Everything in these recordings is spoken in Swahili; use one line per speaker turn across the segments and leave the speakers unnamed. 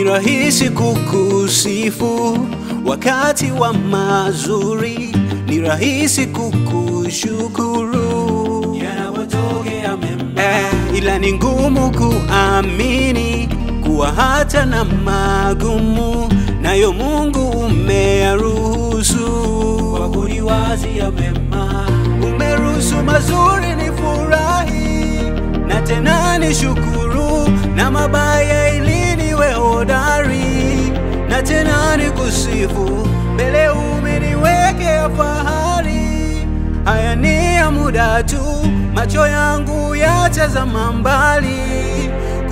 rahisi kukusifu wakati wa mazuri, ni rahisi kukushukuru. Eh, ila ni ngumu kuamini kuwa hata na magumu nayo Mungu
mema
Umeruhusu mazuri ni furahi na tena ni shukuru, na mabaya ili niwe hodari na tena ni kusifu mbele umeniwekea fahari. Haya ni ya muda tu, macho yangu yatazama mbali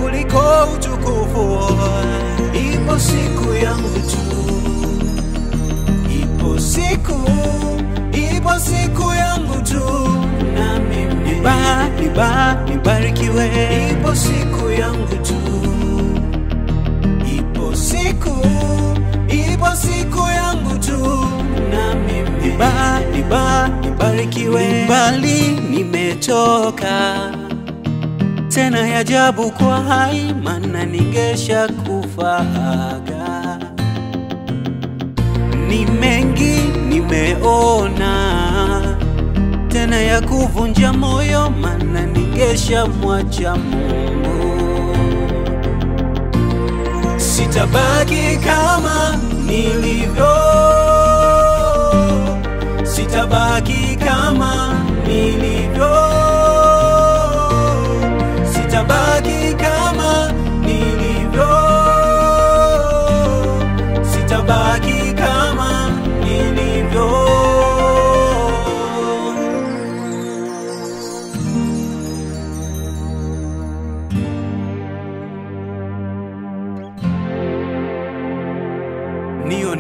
kuliko utukufu. Ipo siku yangu tu ipo siku, ipo siku yangu tu, na mimi niba, niba, nibarikiwe. Ipo siku yangu tu, siku, ipo siku yangu tu, na mimi Iba, iba, ibarikiwe. Mbali nimetoka tena ya ajabu kwa hai, maana ningesha kufaga ni mengi nimeona, tena ya kuvunja moyo, maana ningesha mwacha Mungu. Sitabaki kama nilivyo, sitabaki kama nilivyo,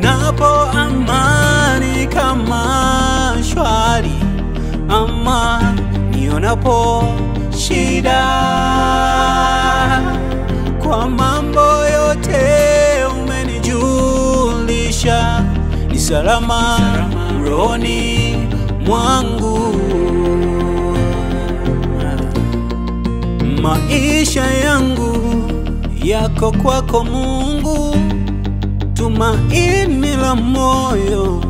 Nionapo amani kama shwari, ama nionapo shida, kwa mambo yote umenijulisha, ni salama roni mwangu. Maisha yangu yako kwako Mungu, tumaini la moyo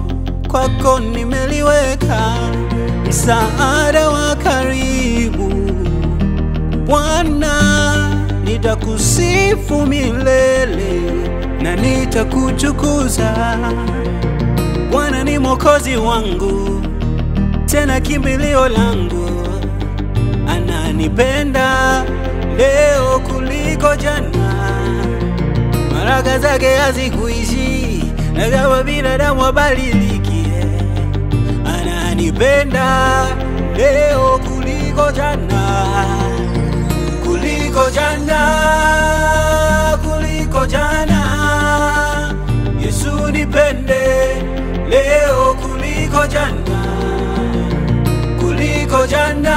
kwako nimeliweka, msaada wa karibu. Bwana, nitakusifu milele na nitakuchukuza. Bwana ni mwokozi wangu, tena kimbilio langu, ananipenda leo kuliko jana baraka zake hazikuishi, na kama binadamu abadilikie, ananipenda leo kuliko jana, kuliko jana, kuliko jana. Yesu nipende leo kuliko jana, kuliko jana,